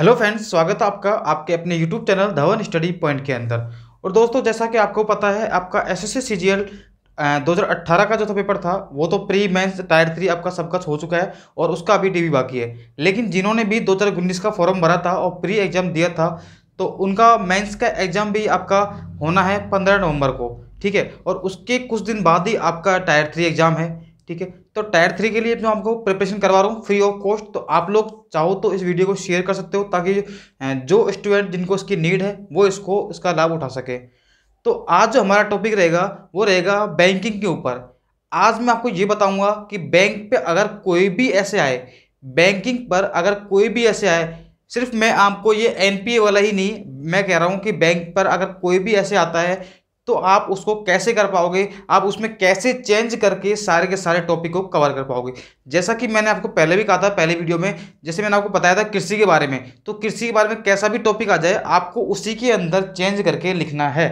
Hello friends, स्वागत है आपका आपके अपने YouTube channel Dhawan study point के अंदर। और दोस्तों, जैसा कि आपको पता है, आपका S S C G L दो हज़ार अट्ठारह का जो था पेपर था, वो तो प्री मेंस टायर थ्री आपका सबका हो चुका है और उसका अभी डी बाकी है। लेकिन जिन्होंने भी दो हज़ार उन्नीस का फॉर्म भरा था और प्री एग्ज़ाम दिया था तो उनका मेंस का एग्ज़ाम भी आपका होना है पंद्रह नवंबर को, ठीक है? और उसके कुछ दिन बाद ही आपका टायर थ्री एग्ज़ाम है, ठीक है? तो टायर थ्री के लिए जो आपको प्रिपरेशन करवा रहा हूँ फ्री ऑफ़ कॉस्ट तो आप लोग चाहो तो इस वीडियो को शेयर कर सकते हो ताकि जो स्टूडेंट जिनको इसकी नीड है, वो इसको, इसका लाभ उठा सके। तो आज जो हमारा टॉपिक रहेगा, वो रहेगा बैंकिंग के ऊपर। आज मैं आपको ये बताऊँगा कि बैंक पे अगर कोई भी ऐसे आए बैंकिंग पर अगर कोई भी ऐसे आए, सिर्फ़ मैं आपको ये एनपीए वाला ही नहीं, मैं कह रहा हूँ कि बैंक पर अगर कोई भी ऐसे आता है तो आप उसको कैसे कर पाओगे? आप उसमें कैसे चेंज करके सारे के सारे टॉपिक को कवर कर पाओगे? जैसा कि मैंने आपको पहले भी कहा था, पहले वीडियो में, जैसे मैंने आपको बताया था कृषि के बारे में तो कृषि के बारे में कैसा भी टॉपिक आ जाए, आपको उसी के अंदर चेंज करके लिखना है।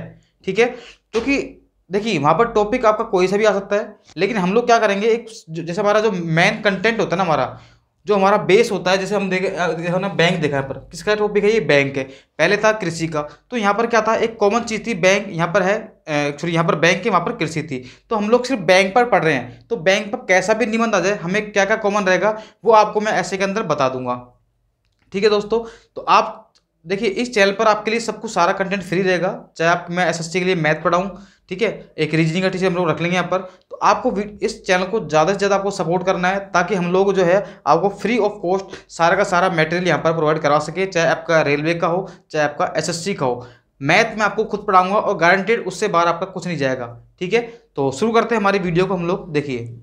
ठीक है? क्योंकि देखिए, वहाँ पर टॉपिक आपका कोई सा भी आ सकता है, लेकिन हम लोग क्या करेंगे? एक जैसे हमारा जो मेन कंटेंट होता है ना हमारा जो हमारा बेस होता है, जैसे हम देखे हमने बैंक देखा है पर। किसका टॉपिक है? ये बैंक है। पहले था कृषि का। तो यहाँ पर क्या था? एक कॉमन चीज़ थी बैंक यहाँ पर है एक्चुअली यहाँ पर बैंक है वहाँ पर कृषि थी। तो हम लोग सिर्फ़ बैंक पर पढ़ रहे हैं। तो बैंक पर कैसा भी निबंध आ जाए, हमें क्या क्या कॉमन रहेगा, वो आपको मैं ऐसे के अंदर बता दूँगा। ठीक है दोस्तों? तो आप देखिए, इस चैनल पर आपके लिए सब कुछ सारा कंटेंट फ्री रहेगा। चाहे आप, मैं एसएससी के लिए मैथ पढ़ाऊँ ठीक है? एक रीजनिंग का टीचर हम लोग रख लेंगे यहाँ पर। तो आपको इस चैनल को ज़्यादा से ज़्यादा आपको सपोर्ट करना है, ताकि हम लोग जो है आपको फ्री ऑफ़ कॉस्ट सारा का सारा मटेरियल यहाँ पर प्रोवाइड करवा सके, चाहे आपका रेलवे का हो, चाहे आपका एसएससी का हो। मैथ में आपको खुद पढ़ाऊँगा और गारंटेड उससे बाहर आपका कुछ नहीं जाएगा, ठीक है? तो शुरू करते हैं हमारी वीडियो को हम लोग, देखिए।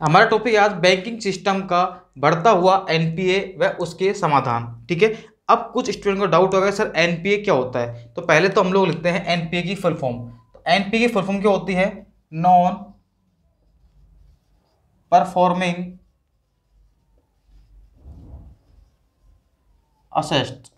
हमारा टॉपिक आज बैंकिंग सिस्टम का बढ़ता हुआ एनपीए व उसके समाधान, ठीक है? अब कुछ स्टूडेंट को डाउट होगा सर एनपीए क्या होता है? तो पहले तो हम लोग लिखते हैं एनपीए की फुल फॉर्म एनपीए की फुल फॉर्म क्या होती है? नॉन परफॉर्मिंग असेस्ट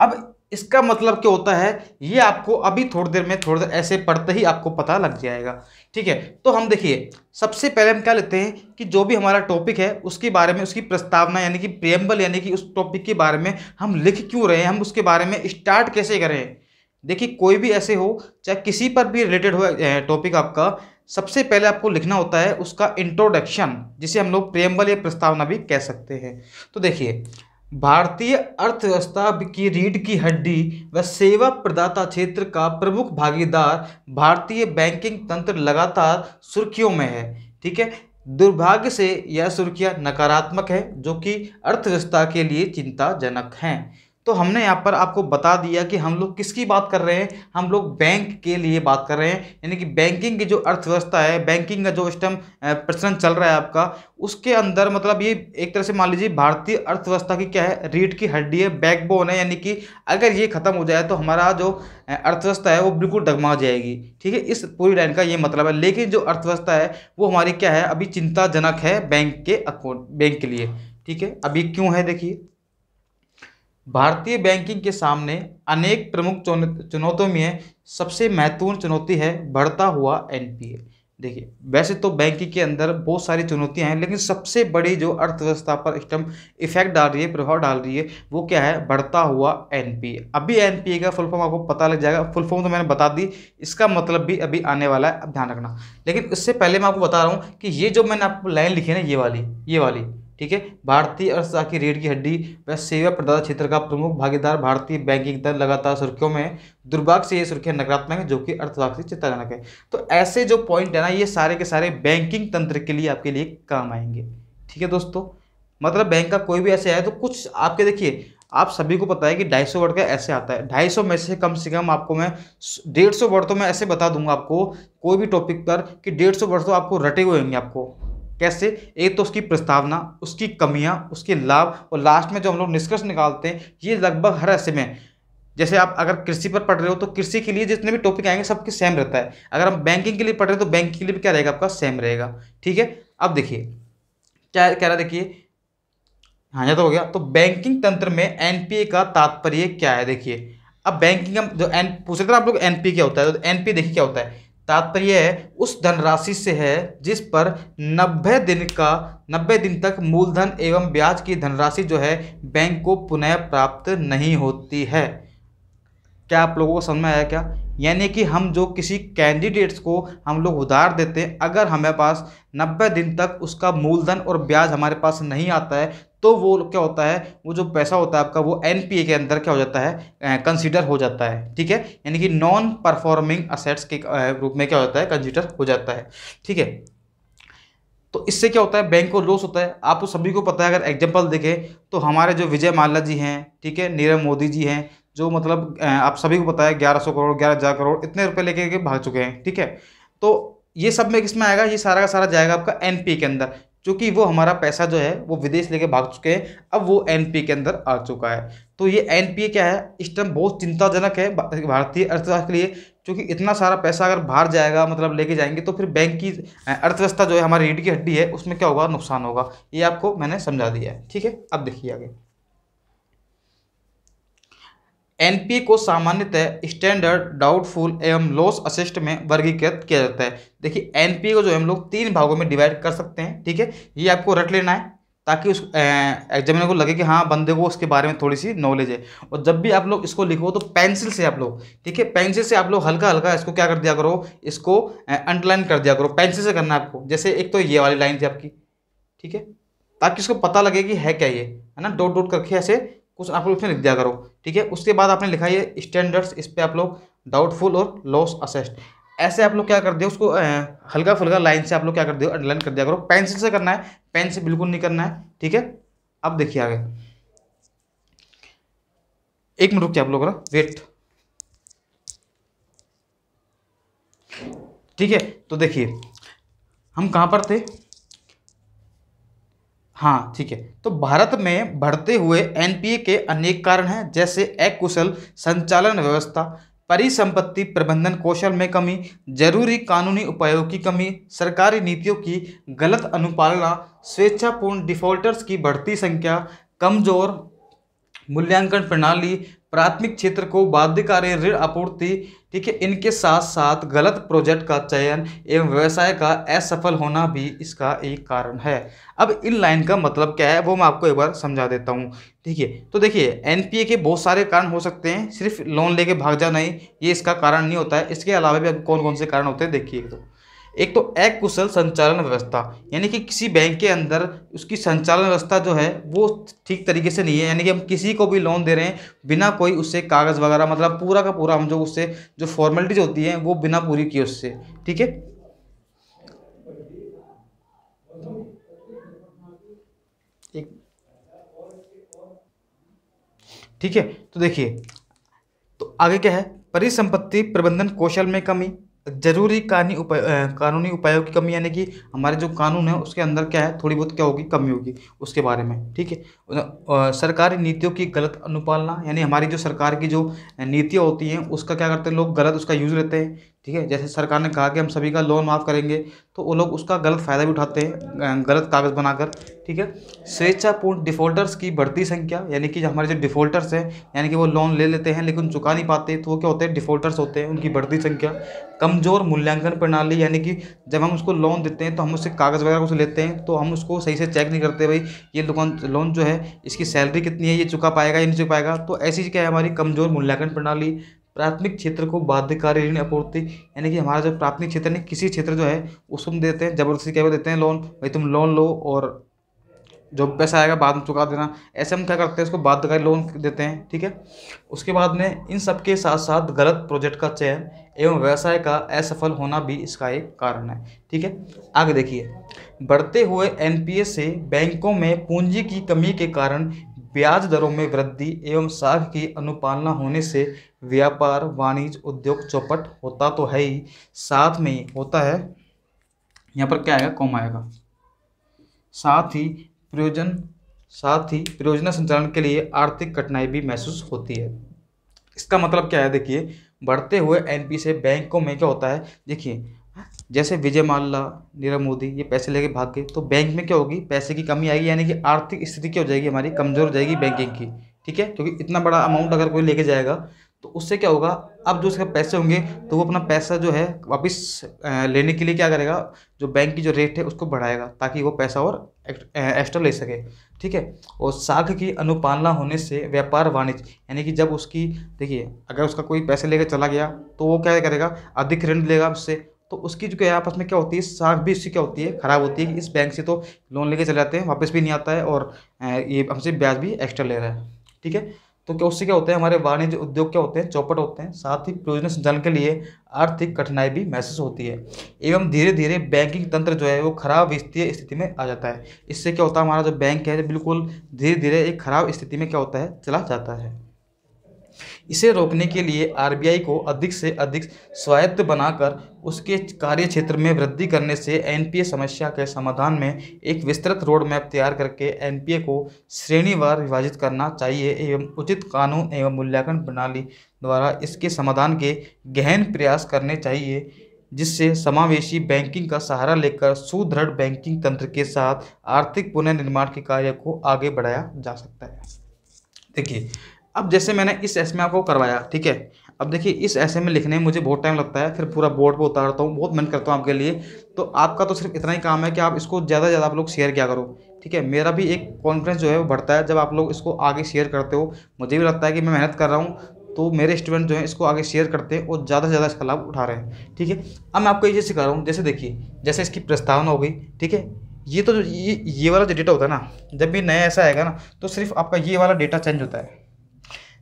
अब इसका मतलब क्या होता है? ये आपको अभी थोड़ी देर में, थोड़ी देर ऐसे पढ़ते ही आपको पता लग जाएगा। ठीक है? तो हम देखिए, सबसे पहले हम क्या लेते हैं कि जो भी हमारा टॉपिक है, उसके बारे में, उसकी प्रस्तावना, यानी कि प्रियम्बल यानी कि उस टॉपिक के बारे में हम लिख क्यों रहे हैं, हम उसके बारे में स्टार्ट कैसे करें? देखिए, कोई भी ऐसे हो, चाहे किसी पर भी रिलेटेड हो टॉपिक आपका, सबसे पहले आपको लिखना होता है उसका इंट्रोडक्शन जिसे हम लोग प्रियम्बल या प्रस्तावना भी कह सकते हैं। तो देखिए, भारतीय अर्थव्यवस्था की रीढ़ की हड्डी व सेवा प्रदाता क्षेत्र का प्रमुख भागीदार भारतीय बैंकिंग तंत्र लगातार सुर्खियों में है, ठीक है? दुर्भाग्य से यह सुर्खियाँ नकारात्मक है, जो कि अर्थव्यवस्था के लिए चिंताजनक हैं। तो हमने यहाँ पर आपको बता दिया कि हम लोग किसकी बात कर रहे हैं? हम लोग बैंक के लिए बात कर रहे हैं। यानी कि बैंकिंग की जो अर्थव्यवस्था है, बैंकिंग का जो सिस्टम प्रचलन चल रहा है आपका, उसके अंदर मतलब ये एक तरह से मान लीजिए भारतीय अर्थव्यवस्था की क्या है? रीढ़ की हड्डी है बैकबोन है, यानी कि अगर ये खत्म हो जाए तो हमारा जो अर्थव्यवस्था है वो बिल्कुल डगमा जाएगी। ठीक है? इस पूरी लाइन का ये मतलब है। लेकिन जो अर्थव्यवस्था है, वो हमारी क्या है? अभी चिंताजनक है बैंक के अकाउंट बैंक के लिए। ठीक है? अभी क्यों है? देखिए। भारतीय बैंकिंग के सामने अनेक प्रमुख चुनौतियों में सबसे महत्वपूर्ण चुनौती है बढ़ता हुआ एनपीए देखिए, वैसे तो बैंकिंग के अंदर बहुत सारी चुनौतियाँ हैं, लेकिन सबसे बड़ी जो अर्थव्यवस्था पर एकदम इफ़ेक्ट डाल रही है, प्रभाव डाल रही है, वो क्या है? बढ़ता हुआ एनपीए अभी एनपीए का फुल फॉर्म आपको पता लग जाएगा। फुल फॉर्म तो मैंने बता दी, इसका मतलब भी अभी आने वाला है, अब ध्यान रखना। लेकिन इससे पहले मैं आपको बता रहा हूँ कि ये जो मैंने आपको लाइन लिखी है ना, ये वाली ये वाली ठीक है? भारतीय अर्थव्यवस्था की रीढ़ की हड्डी व सेवा प्रदाता क्षेत्र का प्रमुख भागीदार भारतीय बैंकिंग दल लगातार सुर्खियों में दुर्भाग्य से ये सुर्खियाँ नकारात्मक है, जो कि अर्थव्यवस्था से चिंताजनक है। तो ऐसे जो पॉइंट है ना, ये सारे के सारे बैंकिंग तंत्र के लिए आपके लिए काम आएँगे। ठीक है दोस्तों? मतलब बैंक का कोई भी ऐसे आए तो कुछ आपके देखिए, आप सभी को पता है कि ढाई सौ वर्ड का ऐसे आता है। ढाई सौ में से कम से कम आपको मैं डेढ़ सौ वर्ड तो मैं ऐसे बता दूँगा आपको, कोई भी टॉपिक पर कि डेढ़ सौ वर्ड तो आपको रटे हुए होंगे आपको। कैसे? एक तो उसकी प्रस्तावना, उसकी कमियाँ, उसके लाभ और लास्ट में जो हम लोग निष्कर्ष निकालते हैं, ये लगभग हर ऐसे में। जैसे आप अगर कृषि पर पढ़ रहे हो तो कृषि के लिए जितने भी टॉपिक आएँगे, सबके सेम रहता है। अगर हम बैंकिंग के लिए पढ़ रहे हो तो बैंकिंग के लिए भी क्या रहेगा? आपका सेम रहेगा। ठीक है? अब देखिए, क्या कह रहा देखिए? हाँ ये तो हो गया। तो बैंकिंग तंत्र में एनपीए का तात्पर्य क्या है? देखिए, अब बैंकिंग हम जो एन पूछ रहे थे आप लोग एनपीए क्या होता है? तो एनपीए देखिए क्या होता है। तात्पर्य उस धनराशि से है, जिस पर नब्बे दिन का, नब्बे दिन तक मूलधन एवं ब्याज की धनराशि जो है, बैंक को पुनः प्राप्त नहीं होती है। क्या आप लोगों को समझ में आया क्या? यानी कि हम जो किसी कैंडिडेट्स को हम लोग उधार देते हैं, अगर हमारे पास नब्बे दिन तक उसका मूलधन और ब्याज हमारे पास नहीं आता है तो वो क्या होता है, वो जो पैसा होता है आपका, वो एनपीए के अंदर क्या हो जाता है कंसिडर हो जाता है, ठीक है? यानी कि नॉन परफॉर्मिंग असेट्स के रूप में क्या होता है कंसिडर हो जाता है, ठीक है? तो इससे क्या होता है बैंक को लॉस होता है। आपको सभी को पता है, अगर एग्ज़ाम्पल देखें तो हमारे जो विजय माल्या जी हैं, ठीक है? नीरव मोदी जी हैं, जो मतलब आप सभी को पता है, ग्यारह सौ करोड़, ग्यारह हज़ार करोड़ इतने रुपए लेके भाग चुके हैं, ठीक है? तो ये सब में किसमें आएगा? ये सारा का सारा जाएगा आपका एनपीए के अंदर। क्योंकि वो हमारा पैसा जो है, वो विदेश लेके भाग चुके हैं। अब वो एन के अंदर आ चुका है। तो ये एन क्या है? इस टाइम बहुत चिंताजनक है भारतीय अर्थव्यवस्था के लिए, क्योंकि इतना सारा पैसा अगर बाहर जाएगा मतलब लेके जाएँगे तो फिर बैंक की अर्थव्यवस्था जो है, हमारी रीढ़ की हड्डी है, उसमें क्या होगा? नुकसान होगा। ये आपको मैंने समझा दिया है। ठीक है? अब देखिए आगे। एनपीए को सामान्यतः स्टैंडर्ड, डाउटफुल एवं लॉस असिस्ट में वर्गीकृत किया जाता है। देखिए एनपीए को जो हम लोग तीन भागों में डिवाइड कर सकते हैं, ठीक है? ये आपको रट लेना है, ताकि उस एग्जामिनर को लगे कि हाँ बंदे को उसके बारे में थोड़ी सी नॉलेज है। और जब भी आप लोग इसको लिखो तो पेंसिल से आप लोग, ठीक है? पेंसिल से आप लोग हल्का हल्का इसको क्या कर दिया करो? इसको अंडरलाइन कर दिया करो पेंसिल से करना आपको। जैसे एक तो ये वाली लाइन थी आपकी, ठीक है? ताकि इसको पता लगे कि है क्या ये, है ना? डोट डोट करके ऐसे कुछ आप लोग उसमें लिख दिया करो, ठीक है? उसके बाद आपने लिखा है स्टैंडर्ड्स इस पर आप लोग डाउटफुल और लॉस असेस्ट ऐसे आप लोग क्या कर दियो उसको हल्का फुल्का लाइन से आप लोग क्या कर दियो अंडरलाइन कर दिया करो। पेंसिल से करना है पेन से बिल्कुल नहीं करना है, ठीक है? अब देखिए आगे। एक मिनट रुकिए आप लोग वेट ठीक है? तो देखिए, हम कहाँ पर थे? हाँ ठीक है। तो भारत में बढ़ते हुए एनपीए के अनेक कारण हैं, जैसे अकुशल संचालन व्यवस्था, परिसंपत्ति प्रबंधन कौशल में कमी, ज़रूरी कानूनी उपायों की कमी, सरकारी नीतियों की गलत अनुपालना, स्वेच्छापूर्ण डिफॉल्टर्स की बढ़ती संख्या, कमज़ोर मूल्यांकन प्रणाली, प्राथमिक क्षेत्र को बाध्यकारी ऋण आपूर्ति ठीक है, इनके साथ साथ गलत प्रोजेक्ट का चयन एवं व्यवसाय का असफल होना भी इसका एक कारण है। अब इन लाइन का मतलब क्या है, वो मैं आपको एक बार समझा देता हूँ। ठीक है तो देखिए एनपीए के बहुत सारे कारण हो सकते हैं, सिर्फ़ लोन लेके भाग जाना ही, ये इसका कारण नहीं होता है। इसके अलावा भी अब कौन कौन से कारण होते हैं, देखिए तो एक तो एक कुशल संचालन व्यवस्था, यानी कि किसी बैंक के अंदर उसकी संचालन व्यवस्था जो है, वो ठीक तरीके से नहीं है। यानी कि हम किसी को भी लोन दे रहे हैं, बिना कोई उससे कागज़ वगैरह मतलब पूरा का पूरा हम जो उससे, जो फॉर्मेलिटीज होती हैं, वो बिना पूरी किए उससे, ठीक है? ठीक है तो देखिए तो आगे क्या है? परिसंपत्ति प्रबंधन कौशल में कमी ज़रूरी कानी उपाय कानूनी उपायों की कमी, यानी कि हमारे जो कानून है, उसके अंदर क्या है, थोड़ी बहुत क्या होगी, कमी होगी, उसके बारे में, ठीक है? सरकारी नीतियों की गलत अनुपालना, यानी हमारी जो सरकार की जो नीतियाँ होती हैं, उसका क्या करते हैं लोग, गलत उसका यूज़ रहते हैं ठीक है? जैसे सरकार ने कहा कि हम सभी का लोन माफ़ करेंगे तो वो लोग उसका गलत फ़ायदा भी उठाते हैं गलत कागज़ बनाकर, ठीक है? स्वेच्छापूर्ण डिफ़ॉल्टर्स की बढ़ती संख्या, यानी कि हमारे जो डिफ़ॉल्टर्स हैं, यानी कि वो लोन ले लेते हैं लेकिन चुका नहीं पाते तो वो क्या होते हैं? डिफ़ॉल्टर्स होते हैं, उनकी बढ़ती संख्या। कमज़ोर मूल्यांकन प्रणाली, यानी कि जब हम उसको लोन देते हैं तो हम उससे कागज़ वगैरह कुछ लेते हैं तो हम उसको सही से चेक नहीं करते भाई, ये लोन लोन जो है, इसकी सैलरी कितनी है, ये चुका पाएगा या नहीं चुका पाएगा? तो ऐसी क्या है हमारी कमज़ोर मूल्यांकन प्रणाली प्राथमिक क्षेत्र को बाध्यकारी ऋण आपूर्ति, यानी कि हमारा जो प्राथमिक क्षेत्र नहीं, किसी क्षेत्र जो है उसको हम देते हैं, ज़बरदस्ती क्या देते हैं लोन भाई तुम लोन लो और जो पैसा आएगा बाद में चुका देना। ऐसे हम क्या करते हैं, इसको बाध्यकारी लोन देते हैं, ठीक है? उसके बाद में इन सब के साथ साथ गलत प्रोजेक्ट का चयन एवं व्यवसाय का असफल होना भी इसका एक कारण है, ठीक है? आगे देखिए, बढ़ते हुए एनपीएस से बैंकों में पूंजी की कमी के कारण ब्याज दरों में वृद्धि एवं साख की अनुपालना होने से व्यापार, वाणिज्य, उद्योग चौपट होता तो है ही। साथ में होता है, यहाँ पर क्या आएगा, कौम आएगा। साथ ही प्रयोजन, साथ ही परियोजना संचालन के लिए आर्थिक कठिनाई भी महसूस होती है। इसका मतलब क्या है? देखिए, बढ़ते हुए एनपी से बैंकों में क्या होता है? देखिए जैसे विजय माल्या नीरव मोदी, ये पैसे लेके भाग गए। तो बैंक में क्या होगी? पैसे की कमी आएगी, यानी कि आर्थिक स्थिति क्या हो जाएगी? हमारी कमज़ोर हो जाएगी बैंकिंग की, ठीक है? क्योंकि इतना बड़ा अमाउंट अगर कोई लेके जाएगा तो उससे क्या होगा? अब जो उसके पैसे होंगे तो वो अपना पैसा जो है, वापस लेने के लिए क्या करेगा? जो बैंक की जो रेट है, उसको बढ़ाएगा, ताकि वो पैसा और एक्स्ट्रा ले सके, ठीक है? और साख की अनुपालना होने से व्यापार वाणिज्य, यानी कि जब उसकी, देखिए, अगर उसका कोई पैसे लेकर चला गया तो वो क्या करेगा? अधिक ऋण लेगा उससे तो उसकी जो क्या आपस में क्या होती है, साख भी इससे क्या होती है, ख़राब होती है कि इस बैंक से तो लोन लेके चले जाते हैं, वापस भी नहीं आता है और ये हमसे ब्याज भी एक्स्ट्रा ले रहा है, ठीक है? तो क्या उससे क्या होता है, हमारे वाणिज्य उद्योग क्या होते हैं, चौपट होते हैं, साथ ही प्रयोजन संचालन के लिए आर्थिक कठिनाई भी महसूस होती है, एवं धीरे धीरे बैंकिंग तंत्र जो है वो खराब वित्तीय स्थिति में आ जाता है, इससे क्या होता है, हमारा जो बैंक है, बिल्कुल धीरे धीरे एक खराब स्थिति में क्या होता है, चला जाता है। इसे रोकने के लिए आरबीआई को अधिक से अधिक स्वायत्त बनाकर उसके कार्य क्षेत्र में वृद्धि करने से एनपीए समस्या के समाधान में एक विस्तृत रोड मैप तैयार करके एनपीए को श्रेणीवार विभाजित करना चाहिए एवं उचित कानून एवं मूल्यांकन प्रणाली द्वारा इसके समाधान के गहन प्रयास करने चाहिए, जिससे समावेशी बैंकिंग का सहारा लेकर सुदृढ़ बैंकिंग तंत्र के साथ आर्थिक पुनर्निर्माण के कार्य को आगे बढ़ाया जा सकता है। देखिए अब जैसे मैंने इस एस में आपको करवाया, ठीक है? अब देखिए, इस ऐसे में लिखने में मुझे बहुत टाइम लगता है, फिर पूरा बोर्ड पे उतारता हूँ, बहुत मेहनत करता हूँ आपके लिए। तो आपका तो सिर्फ़ इतना ही काम है कि आप इसको ज़्यादा से ज़्यादा आप लोग शेयर किया करो, ठीक है? मेरा भी एक कॉन्फिडेंस जो है वो बढ़ता है जब आप लोग इसको आगे शेयर करते हो। मुझे भी लगता है कि मैं मेहनत कर रहा हूँ तो मेरे स्टूडेंट जो है इसको आगे शेयर करते हैं और ज़्यादा से ज़्यादा इसका लाभ उठा रहे हैं, ठीक है? अब मैं आपको ये सिखा रहा हूँ, जैसे देखिए, जैसे इसकी प्रस्तावना हो गई, ठीक है? ये तो ये ये वाला जो डेटा होता है ना, जब भी नया ऐसा आएगा ना तो सिर्फ़ आपका ये वाला डेटा चेंज होता है।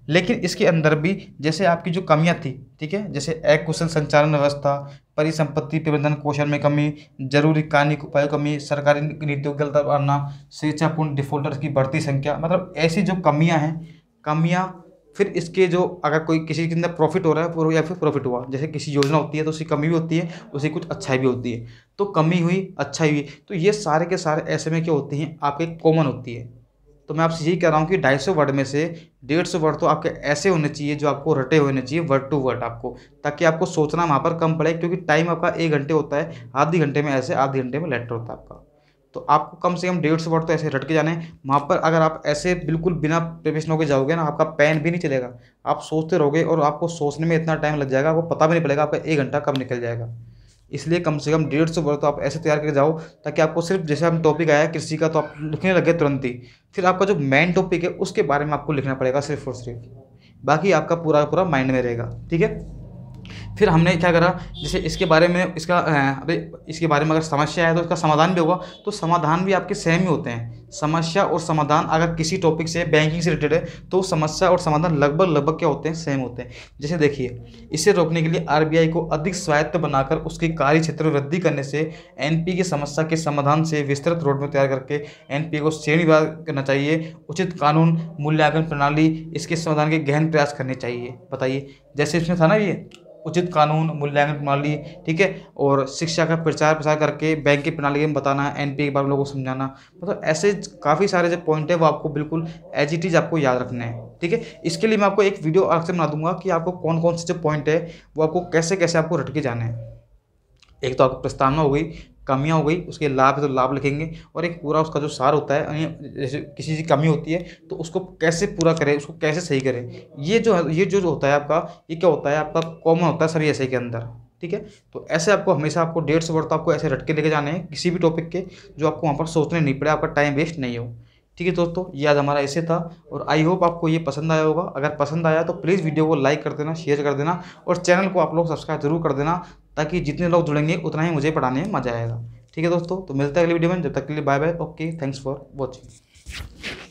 लेकिन इसके अंदर भी जैसे आपकी जो कमियाँ थी, ठीक है, जैसे अकुशल संचालन व्यवस्था, परिसंपत्ति प्रबंधन, कौशल में कमी, ज़रूरी कानी उपायों कमी, सरकारी नीतियों की गलत बढ़ना स्वेच्छापूर्ण डिफॉल्टर की बढ़ती संख्या मतलब ऐसी जो कमियाँ हैं, कमियाँ फिर इसके जो अगर कोई किसी के अंदर प्रॉफिट हो रहा है या फिर प्रॉफिट हुआ, जैसे किसी योजना होती है तो उसकी कमी भी होती है, उसकी कुछ अच्छाई भी होती है तो कमी हुई, अच्छाई हुई तो ये सारे के सारे ऐसे में क्या होती हैं, आपके कॉमन होती है। तो मैं आपसे यही कह रहा हूँ कि ढाई सौ वर्ड में से डेढ़ सौ वर्ड तो आपके ऐसे होने चाहिए जो आपको रटे होने चाहिए वर्ड टू वर्ड आपको, ताकि आपको सोचना वहाँ पर कम पड़े, क्योंकि टाइम आपका एक घंटे होता है, आधे घंटे में ऐसे, आधे घंटे में लेटर होता है आपका। तो आपको कम से कम डेढ़ सौ वर्ड तो ऐसे रट के जाने वहाँ पर अगर आप ऐसे बिल्कुल बिना प्रिपरेशन होकर जाओगे ना, आपका पेन भी नहीं चलेगा। आप सोचते रहोगे और आपको सोचने में इतना टाइम लग जाएगा, आपको पता भी नहीं पड़ेगा आपका एक घंटा कब निकल जाएगा। इसलिए कम से कम डेढ़ सौ वर्ड तो आप ऐसे तैयार करके जाओ, ताकि आपको सिर्फ़ जैसे हम टॉपिक आया कृषि का तो आप लिखने लगे तुरंत ही। फिर आपका जो मेन टॉपिक है, उसके बारे में आपको लिखना पड़ेगा सिर्फ़ और सिर्फ़। बाकी आपका पूरा पूरा माइंड में रहेगा, ठीक है? फिर हमने क्या करा, जैसे इसके बारे में इसका अभी इसके बारे में अगर समस्या है तो इसका समाधान भी होगा। तो समाधान भी आपके सेम ही होते हैं। समस्या और समाधान अगर किसी टॉपिक से बैंकिंग से रिलेटेड है तो समस्या और समाधान लगभग लगभग क्या होते हैं? सेम होते हैं। जैसे देखिए, इसे रोकने के लिए आरबीआई को अधिक स्वायत्त बनाकर उसके कार्य क्षेत्र में वृद्धि करने से एनपी की समस्या के समाधान से विस्तृत रोड में तैयार करके एनपीए को श्रेणीवार करना चाहिए। उचित कानून, मूल्यांकन प्रणाली, इसके समाधान के गहन प्रयास करने चाहिए। बताइए, जैसे इसमें था ना ये? उचित कानून, मूल्यांकन प्रणाली, ठीक है? और शिक्षा का प्रचार प्रसार करके बैंक की प्रणाली में बताना एन पी के बारे में लोगों को समझाना मतलब ऐसे काफ़ी सारे जो पॉइंट है वो आपको बिल्कुल एज इट इज़ आपको याद रखने हैं, ठीक है? इसके लिए मैं आपको एक वीडियो अलग से बना दूँगा कि आपको कौन कौन से जो पॉइंट है वो आपको कैसे कैसे आपको रट के जाने हैं। एक तो आपको प्रस्तावना हो गई कमियाँ हो गई, उसके लाभ है तो लाभ लिखेंगे और एक पूरा उसका जो सार होता है जैसे किसी चीज़ कमी होती है तो उसको कैसे पूरा करें, उसको कैसे सही करें? ये जो ये जो होता है आपका, ये क्या होता है, आपका कॉमन होता है सभी ऐसे के अंदर, ठीक है? तो ऐसे आपको हमेशा आपको डेढ़ सौ वर्ड तो आपको ऐसे रटके लेके जाने हैं, किसी भी टॉपिक के, जो आपको वहाँ पर सोचने नहीं पड़े, आपका टाइम वेस्ट नहीं हो, ठीक है दोस्तों? ये आज हमारा ऐसे था और आई होप आपको ये पसंद आया होगा। अगर पसंद आया तो प्लीज़ वीडियो को लाइक कर देना शेयर कर देना और चैनल को आप लोग सब्सक्राइब ज़रूर कर देना। ताकि जितने लोग जुड़ेंगे, उतना ही मुझे पढ़ाने में मज़ा आएगा। ठीक है दोस्तों तो मिलते हैं अगली वीडियो में, जब तक के लिए bye bye okay thanks for watching